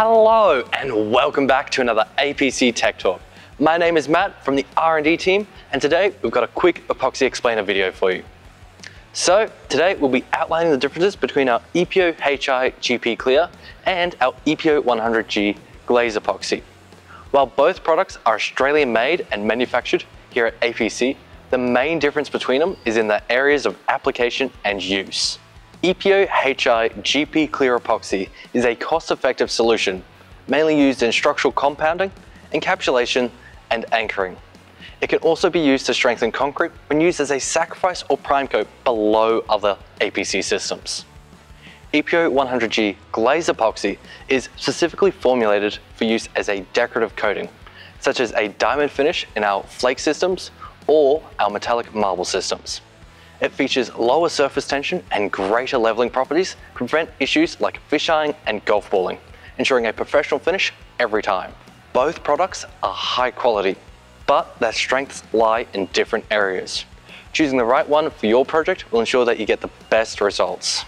Hello and welcome back to another APC Tech Talk. My name is Matt from the R&D team and today we've got a quick epoxy explainer video for you. So today we'll be outlining the differences between our EPO HI GP Clear and our EPO 100G Glaze Epoxy. While both products are Australian made and manufactured here at APC, the main difference between them is in the areas of application and use. EPO HI GP Clear Epoxy is a cost-effective solution, mainly used in structural compounding, encapsulation, and anchoring. It can also be used to strengthen concrete when used as a sacrifice or prime coat below other APC systems. EPO 100G Glaze Epoxy is specifically formulated for use as a decorative coating, such as a diamond finish in our flake systems or our metallic marble systems. It features lower surface tension and greater leveling properties to prevent issues like fisheyeing and golf balling, ensuring a professional finish every time. Both products are high quality, but their strengths lie in different areas. Choosing the right one for your project will ensure that you get the best results.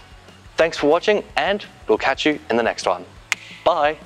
Thanks for watching and we'll catch you in the next one. Bye!